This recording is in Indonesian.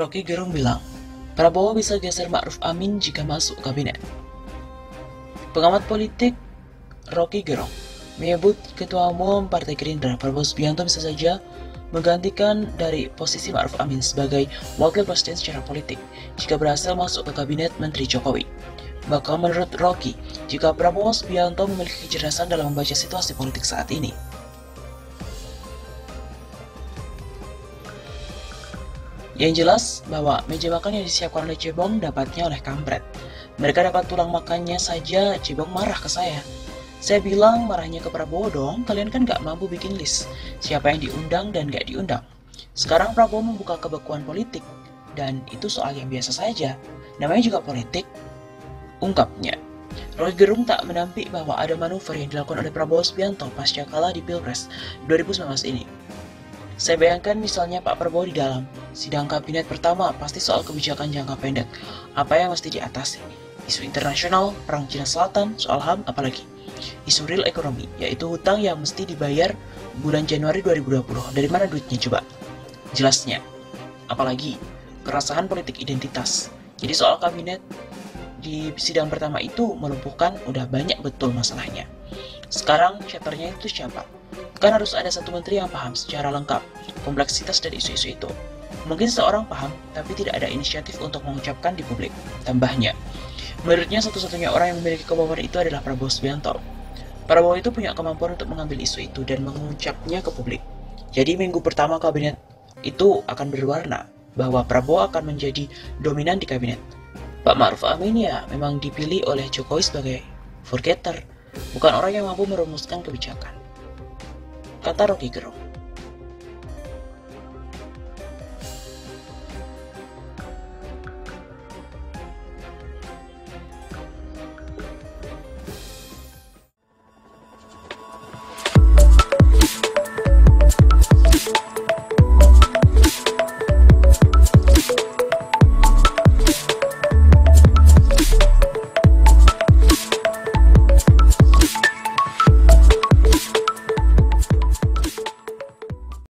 Rocky Gerung bilang, Prabowo bisa geser Ma'ruf Amin jika masuk kabinet. Pengamat politik Rocky Gerung menyebut Ketua Umum Partai Gerindra Prabowo Subianto bisa saja menggantikan dari posisi Ma'ruf Amin sebagai wakil presiden secara politik jika berhasil masuk ke kabinet Menteri Jokowi. Bahkan menurut Rocky, jika Prabowo Subianto memiliki kecerdasan dalam membaca situasi politik saat ini, Yang jelas bahwa meja makan yang disiapkan oleh Cebong dapatnya oleh kampret. Mereka dapat tulang makannya saja, Cebong marah ke saya. Saya bilang marahnya ke Prabowo dong, kalian kan gak mampu bikin list. Siapa yang diundang dan gak diundang. Sekarang Prabowo membuka kebekuan politik, dan itu soal yang biasa saja. Namanya juga politik. Ungkapnya. Roy Gerung tak menampik bahwa ada manuver yang dilakukan oleh Prabowo Subianto pasca kalah di Pilpres 2019 ini. Saya bayangkan misalnya Pak Prabowo di dalam sidang kabinet pertama pasti soal kebijakan jangka pendek. Apa yang mesti diatasi? Isu internasional, perang Cina Selatan, soal HAM, apalagi? Isu real ekonomi, yaitu hutang yang mesti dibayar bulan Januari 2020. Dari mana duitnya coba? Jelasnya. Apalagi kerasahan politik identitas. Jadi soal kabinet di sidang pertama itu melumpuhkan udah banyak betul masalahnya. Sekarang chapternya itu siapa? Kan harus ada satu menteri yang paham secara lengkap kompleksitas dari isu-isu itu. Mungkin seorang paham, tapi tidak ada inisiatif untuk mengucapkan di publik. Tambahnya, menurutnya satu-satunya orang yang memiliki kemampuan itu adalah Prabowo Subianto. Prabowo itu punya kemampuan untuk mengambil isu itu dan mengucapnya ke publik. Jadi minggu pertama kabinet itu akan berwarna bahwa Prabowo akan menjadi dominan di kabinet. Pak Maruf Amin ya memang dipilih oleh Jokowi sebagai forgetter, bukan orang yang mampu merumuskan kebijakan kata Rocky Gerung.